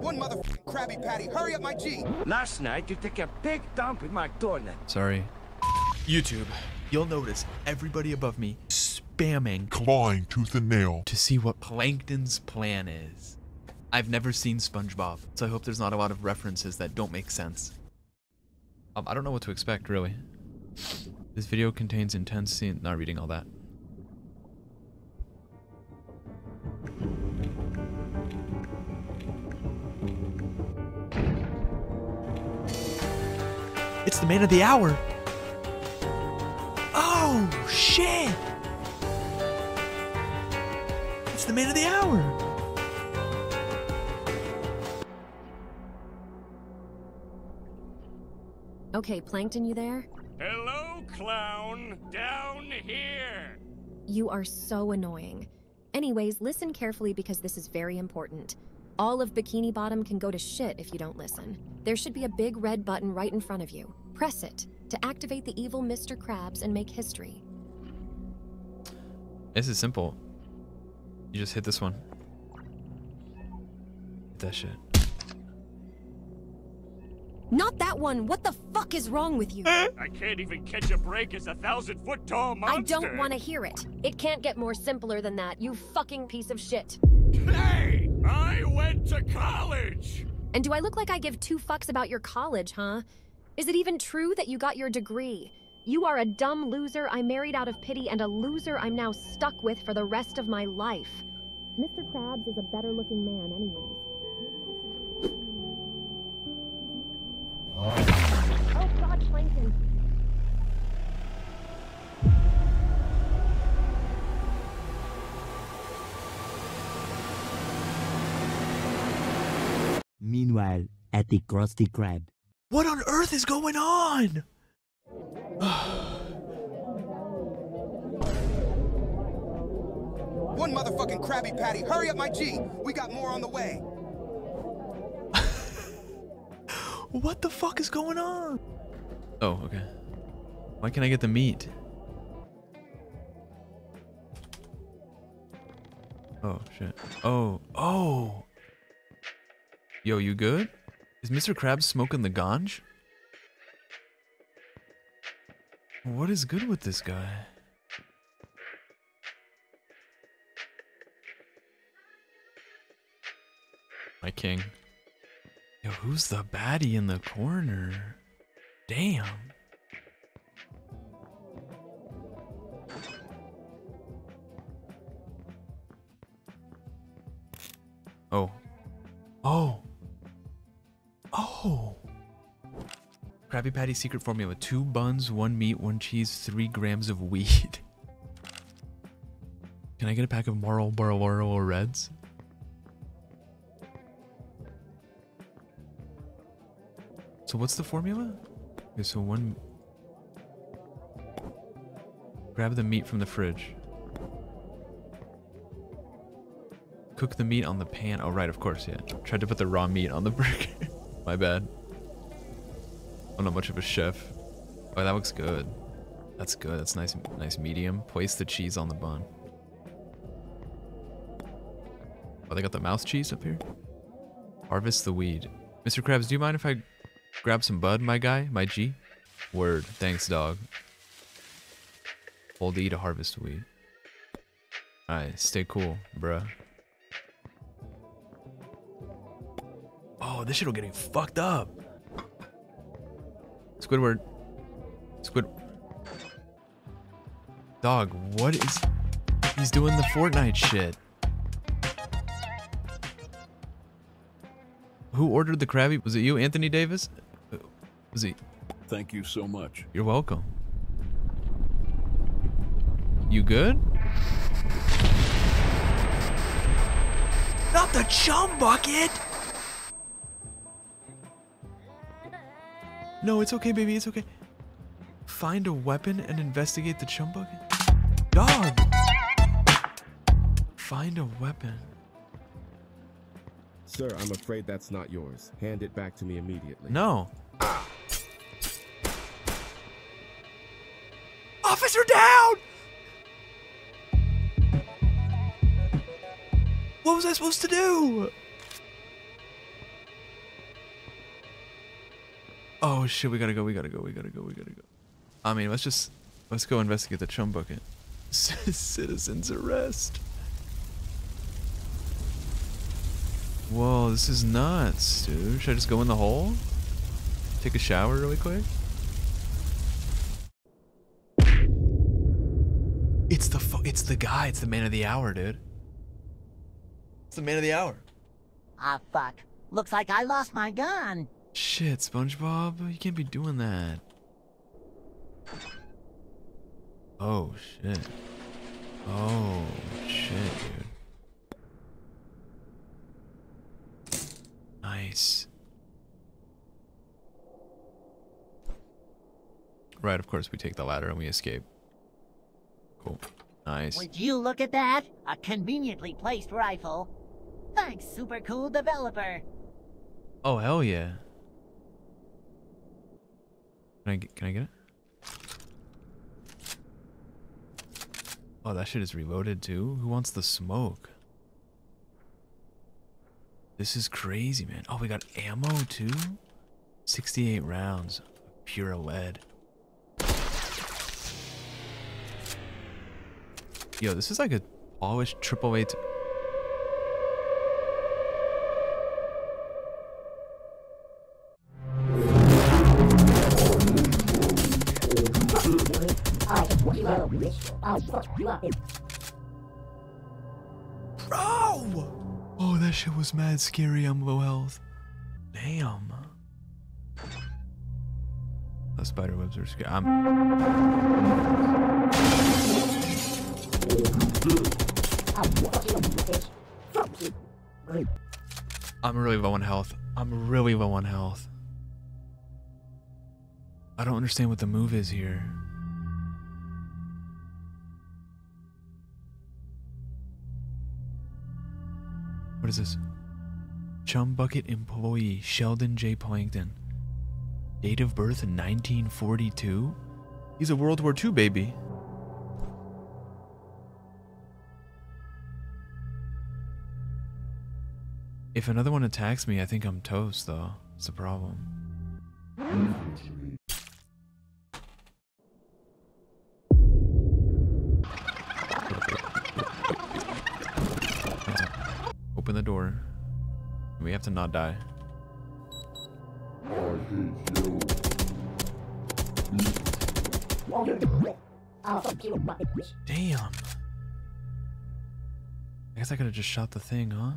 One motherfucking Krabby Patty, hurry up my G! Last night, you took a big dump in my toilet. Sorry. YouTube, you'll notice everybody above me spamming clawing tooth and nail to see what Plankton's plan is. I've never seen SpongeBob, so I hope there's not a lot of references that don't make sense. Um, I don't know what to expect, really. This video contains intense scene. Not reading all that. It's the man of the hour. Oh, shit. It's the man of the hour. Okay, Plankton, you there? Hello, clown. Down here. You are so annoying. Anyways, listen carefully because this is very important. All of Bikini Bottom can go to shit if you don't listen. There should be a big red button right in front of you. Press it to activate the evil Mr. Krabs and make history. This is simple. You just hit this one. Hit that shit. Not that one! What the fuck is wrong with you? I can't even catch a break as a thousand foot tall monster. I don't want to hear it. It can't get more simpler than that, you fucking piece of shit. Hey! I went to college! And do I look like I give two fucks about your college, huh? Is it even true that you got your degree? You are a dumb loser I married out of pity and a loser I'm now stuck with for the rest of my life. Mr. Krabs is a better looking man, anyways. Oh god, Plankton. Meanwhile, at the Krusty Krab. What on earth is going on? One motherfucking Krabby Patty, hurry up my G! We got more on the way! What the fuck is going on? Oh, okay. Why can't I get the meat? Oh, shit. Oh, oh! Yo, you good? Is Mr. Krabs smoking the ganj? What is good with this guy? My king. Yo, who's the baddie in the corner? Damn. Oh. Oh. Oh. Krabby Patty secret formula. Two buns, one meat, one cheese, three grams of weed. Can I get a pack of Marlboro Reds? So what's the formula? Okay, so one... Grab the meat from the fridge. Cook the meat on the pan. Oh, right, of course, yeah. Tried to put the raw meat on the burger. My bad. I'm not much of a chef. Oh, that looks good. That's good. That's nice, nice medium. Place the cheese on the bun. Oh, they got the mouse cheese up here? Harvest the weed. Mr. Krabs, do you mind if I grab some bud, my guy? My G? Word. Thanks, dog. Hold E to harvest weed. Alright, stay cool, bruh. This shit'll get me fucked up. Squidward. Squid. Dog, what is... He's doing the Fortnite shit. Who ordered the Krabby? Was it you, Anthony Davis? Was he? Thank you so much. You're welcome. You good? Not the chum bucket! No, it's okay, baby. It's okay. Find a weapon and investigate the chum bucket. Dog! Find a weapon. Sir, I'm afraid that's not yours. Hand it back to me immediately. No. Officer down! What was I supposed to do? Oh shit, we gotta go, we gotta go, we gotta go, we gotta go. I mean, let's just, let's go investigate the chum bucket. Citizen's arrest. Whoa, this is nuts, dude. Should I just go in the hole? Take a shower really quick? It's the it's the guy. It's the man of the hour, dude. It's the man of the hour. Ah, fuck. Looks like I lost my gun. Shit, SpongeBob, you can't be doing that. Oh shit. Oh shit, dude. Nice. Right, of course we take the ladder and we escape. Cool. Nice. Would you look at that? A conveniently placed rifle. Thanks, super cool developer. Oh hell yeah. Can I get, can I get it? Oh, that shit is reloaded too. Who wants the smoke? This is crazy, man. Oh, we got ammo too. 68 rounds of pure lead. Yo, this is like a polished triple A. Bro! Oh, that shit was mad scary. I'm low health. Damn. The spider webs are scary. I'm. I'm really low on health. I'm really low on health. I don't understand what the move is here. What is this? Chum Bucket employee Sheldon J. Plankton. Date of birth 1942? He's a World War II baby. If another one attacks me, I think I'm toast, though. It's a problem. To not die. Damn. I guess I could have just shot the thing, huh?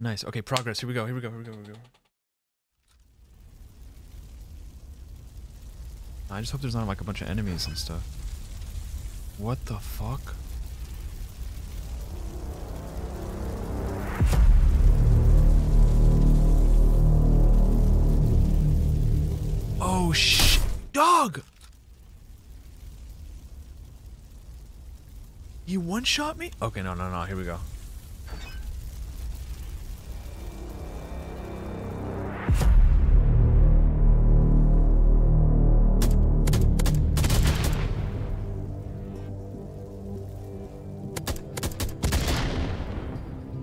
Nice. Okay, progress. Here we go. Here we go. Here we go. Here we go. I just hope there's not like a bunch of enemies and stuff. What the fuck? Sh! Dog! You one shot me? Okay, no, no, no. Here we go.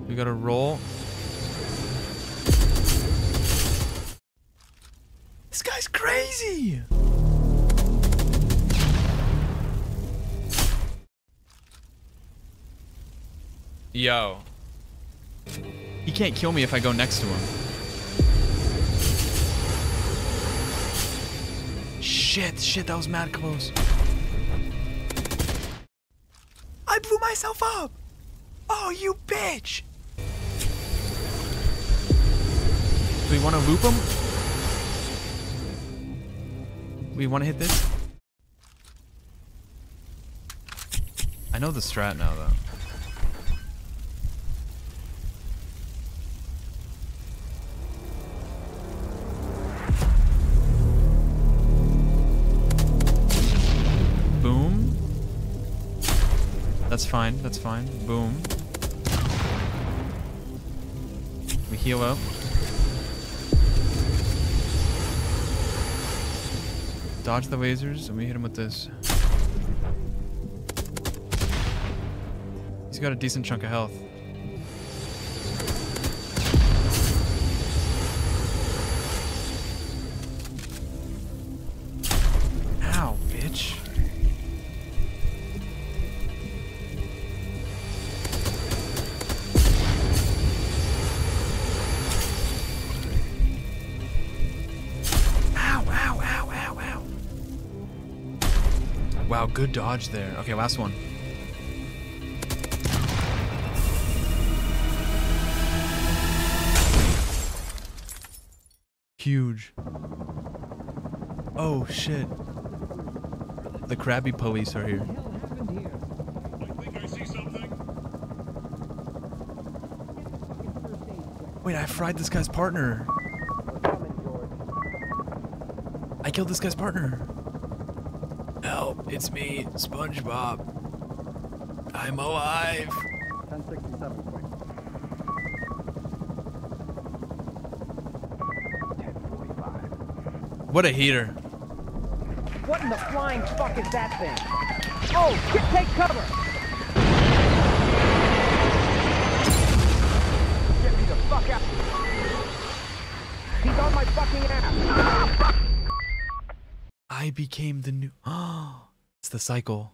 We gotta roll. Yo. He can't kill me if I go next to him. Shit, shit, that was mad close. I blew myself up! Oh, you bitch! Do we want to loop him? We want to hit this? I know the strat now, though. Boom. That's fine, that's fine. Boom. We heal up. Dodge the lasers, and we hit him with this. He's got a decent chunk of health. Wow, good dodge there. Okay, last one. Huge. Oh shit. The crabby police are here. Wait, I fried this guy's partner. I killed this guy's partner. It's me, SpongeBob. I'm alive. 1067, quick. What a heater. What in the flying fuck is that thing? Oh, shit, take cover! Get me the fuck out! He's on my fucking ass! I became the new. It's the cycle.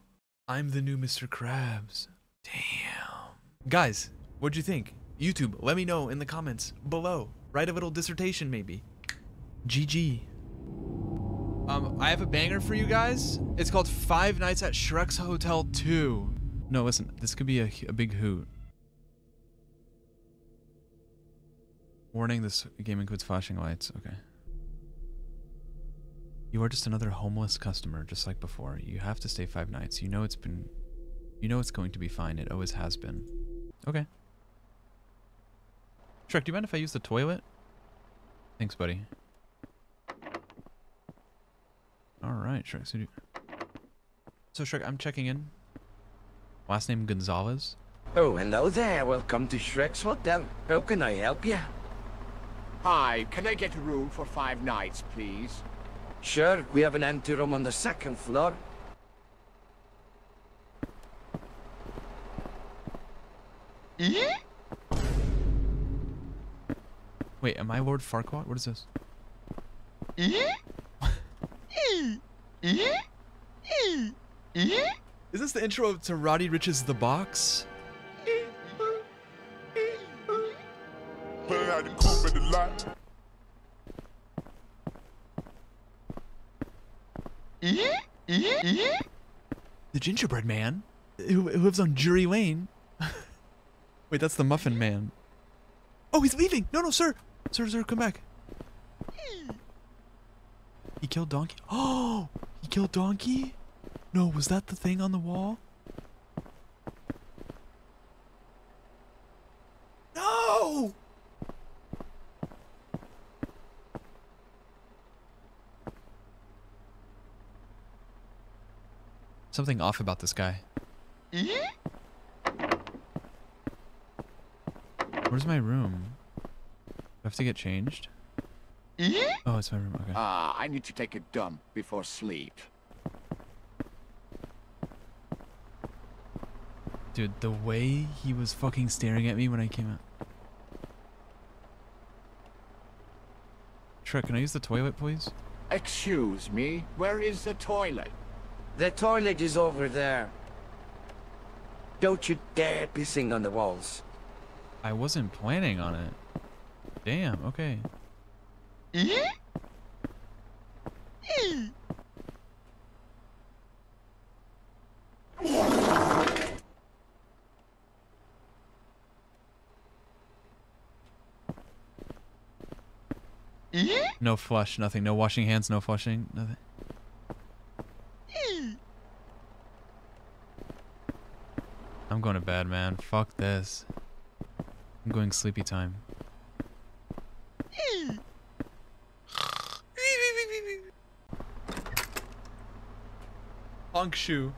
I'm the new Mr. Krabs. Damn. Guys, what'd you think? YouTube, let me know in the comments below. Write a little dissertation, maybe. GG. Um, I have a banger for you guys. It's called Five Nights at Shrek's Hotel 2. No, listen, this could be a, a big hoot. Warning, this game includes flashing lights. Okay. You are just another homeless customer, just like before. You have to stay five nights. You know it's been... You know it's going to be fine. It always has been. Okay. Shrek, do you mind if I use the toilet? Thanks, buddy. Alright, Shrek. So, do... so, Shrek, I'm checking in. Last name Gonzalez. Oh, hello there. Welcome to Shrek's Hotel. How can I help you? Hi, can I get a room for five nights, please? Sure, we have an empty room on the second floor. Wait, am I Lord Farquaad? What is this? Is this the intro to Roddy Ricch's The Box? But I didn't cope with a lot. The gingerbread man? Who, lives on Drury Lane? Wait, that's the muffin man. Oh, he's leaving! No, no, sir! Sir, sir, come back. He killed Donkey? Oh! He killed Donkey? No, was that the thing on the wall? No! Something off about this guy. Where's my room? Do I have to get changed? Oh, it's my room. Okay. Ah, I need to take a dump before sleep. Dude, the way he was fucking staring at me when I came out. Shrek, can I use the toilet, please? Excuse me, where is the toilet? The toilet is over there. Don't you dare pissing on the walls. I wasn't planning on it. Damn, okay. No flush, nothing. No washing hands, no flushing, nothing. I'm going to bed, man. Fuck this. I'm going sleepy time. Honk shoe.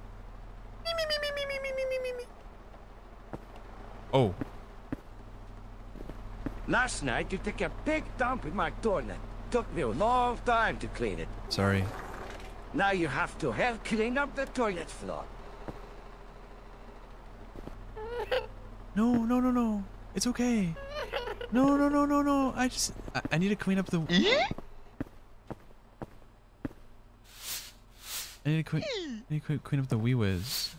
Oh. Last night you took a big dump in my toilet. Took me a long time to clean it. Sorry. Now you have to help clean up the toilet floor. No, no, no, no. It's okay. No, no, no, no, no. I just... I, I need to clean up the... I need to clean... I need to clean- clean up the wee whiz.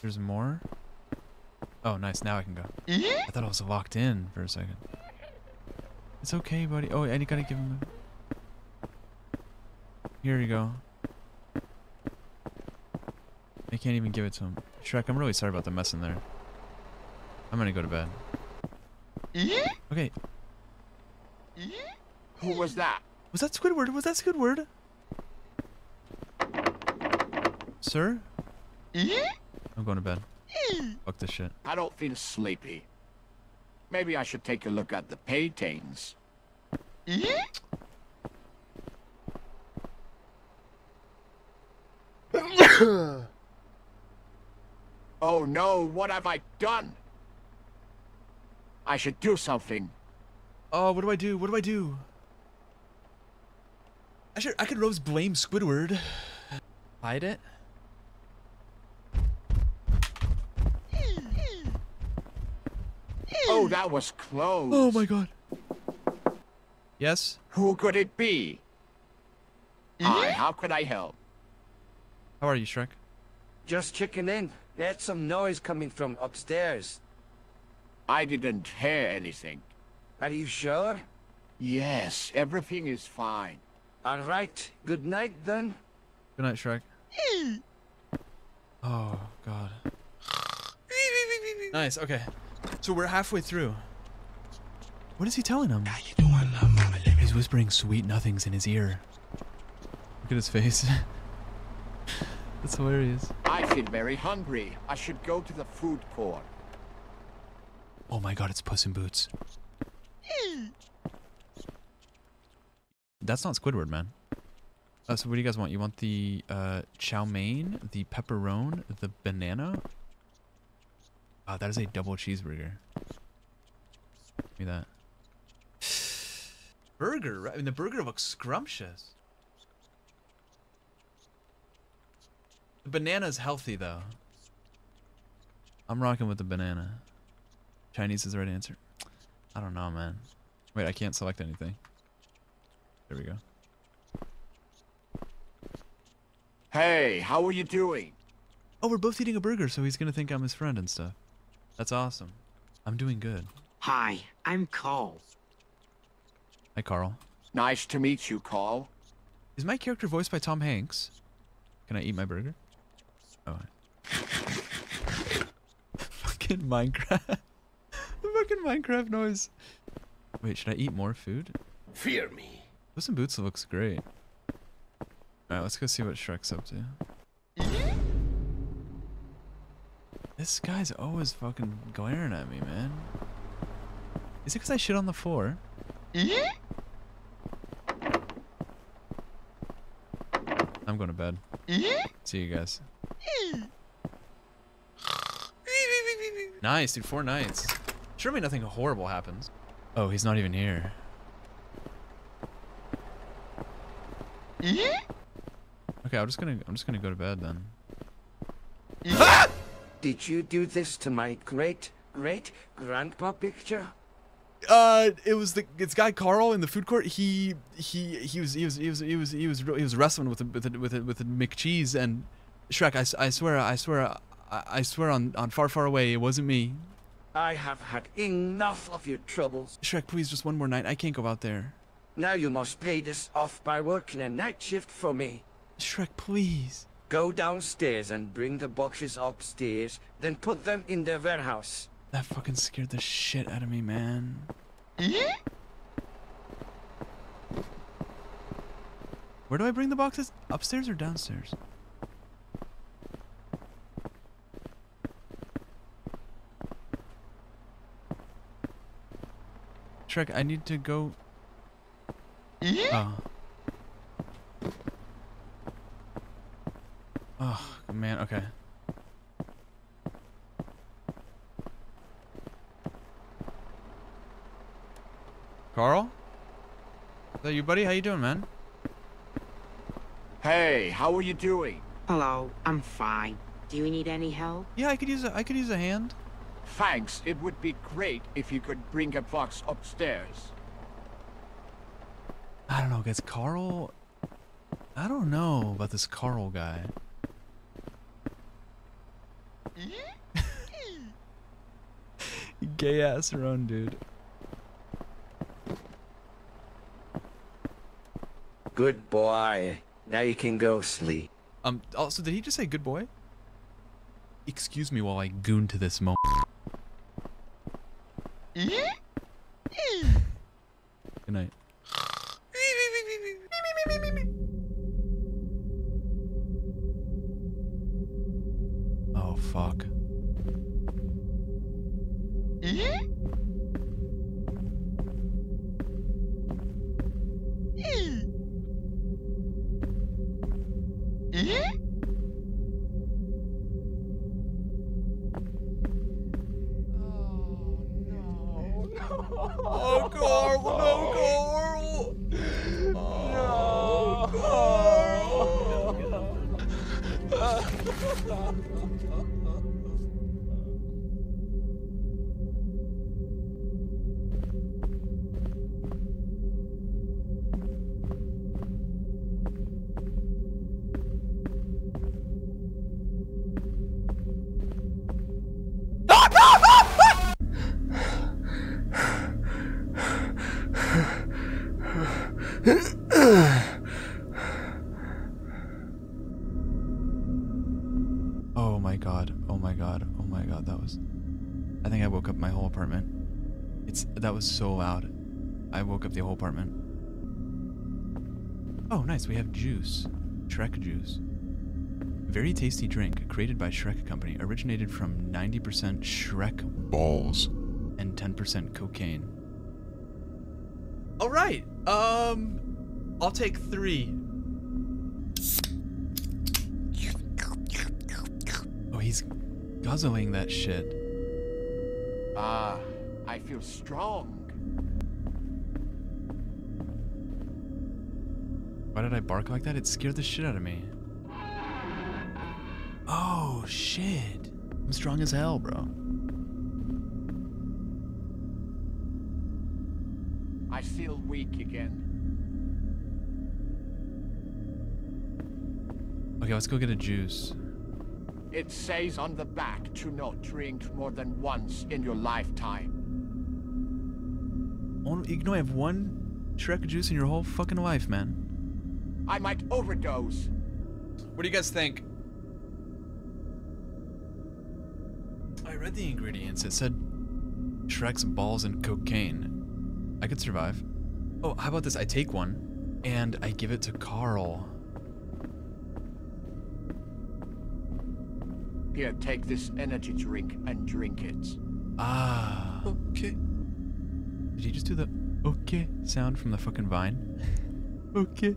There's more? Oh, nice. Now I can go. I thought I was locked in for a second. It's okay, buddy. Oh, and you gotta give him. Here you go. I can't even give it to him. Shrek, I'm really sorry about the mess in there. I'm gonna go to bed. Okay. Who was that? Was that Squidward? Was that Squidward? Sir? I'm going to bed. Fuck this shit. I don't feel sleepy. Maybe I should take a look at the paintings. oh no, what have I done? I should do something. Oh, what do I do? What do I do? I should I could rose blame Squidward. Hide it? Oh, that was close. Oh my god. Yes? Who could it be? Hi, how could I help? How are you, Shrek? Just checking in. There's some noise coming from upstairs. I didn't hear anything. Are you sure? Yes, everything is fine. All right. Good night, then. Good night, Shrek. Oh god. Nice, okay. So we're halfway through. What is he telling him? He's whispering sweet nothings in his ear. Look at his face. That's hilarious. I feel very hungry. I should go to the food court. Oh my god, it's Puss in Boots. That's not Squidward, man. Uh, so what do you guys want? You want the uh, chow mein, the pepperoni, the banana? Wow, that is a double cheeseburger. Give me that. Burger, right? I mean, the burger looks scrumptious. The banana's healthy, though. I'm rocking with the banana. Chinese is the right answer. I don't know, man. Wait, I can't select anything. There we go. Hey, how are you doing? Oh, we're both eating a burger, so he's gonna think I'm his friend and stuff. That's awesome. I'm doing good. Hi, I'm Carl. Hi, Carl. Nice to meet you, Carl. Is my character voiced by Tom Hanks? Can I eat my burger? Oh. fucking Minecraft. the fucking Minecraft noise. Wait, should I eat more food? Fear me. In Boots looks great. Alright, let's go see what Shrek's up to. This guy's always fucking glaring at me, man. Is it because I shit on the floor? I'm going to bed. See you guys. Nice, dude. Four nights. Surely nothing horrible happens. Oh, he's not even here. Okay, I'm just gonna I'm just gonna go to bed then. Did you do this to my great great grandpa picture? Uh, it was the it's guy Carl in the food court. He he he was he was he was he was he was he was wrestling with a, with a, with a, with a McCheese and Shrek. I swear I swear I, I swear on on far far away it wasn't me. I have had enough of your troubles. Shrek, please just one more night. I can't go out there. Now you must pay this off by working a night shift for me. Shrek, please. Go downstairs and bring the boxes upstairs, then put them in the warehouse. That fucking scared the shit out of me, man. Where do I bring the boxes? Upstairs or downstairs? Shrek, I need to go. Oh. Oh, man, okay. Carl? Is that you, buddy? How you doing, man? Hey, how are you doing? Hello, I'm fine. Do you need any help? Yeah, I could use a I could use a hand. Thanks. It would be great if you could bring a box upstairs. I don't know, guys. Carl. I don't know about this Carl guy. Gay ass run, dude. Good boy. Now you can go sleep. Um. Also, did he just say good boy? Excuse me while I goon to this moment. Yeah. Oh, nice. We have juice. Shrek juice. Very tasty drink created by Shrek Company, originated from 90% Shrek balls and 10% cocaine. All right. Um, I'll take three. Oh, he's guzzling that shit. Ah, I feel strong. Why did I bark like that? It scared the shit out of me. Oh, shit. I'm strong as hell, bro. I feel weak again. Okay, let's go get a juice. It says on the back to not drink more than once in your lifetime. You can only have one Shrek juice in your whole fucking life, man. I might overdose. What do you guys think? I read the ingredients. It said Shrek's balls and cocaine. I could survive. Oh, how about this? I take one and I give it to Carl. Here, take this energy drink and drink it. Ah. Okay. Did he just do the okay sound from the fucking vine? okay.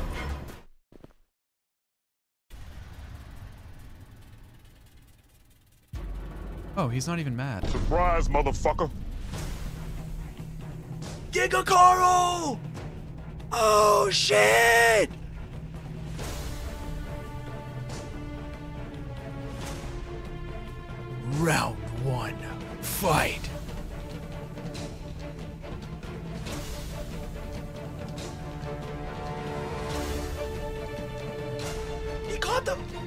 Oh, he's not even mad. Surprise, motherfucker! Giga Carl! Oh shit! Round one, fight. He caught them.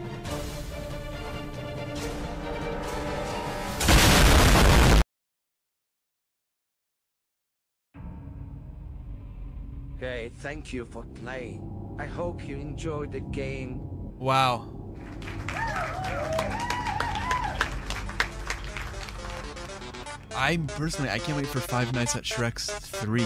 Okay, thank you for playing. I hope you enjoyed the game. Wow. I personally, I can't wait for Five Nights at Shrek's 3.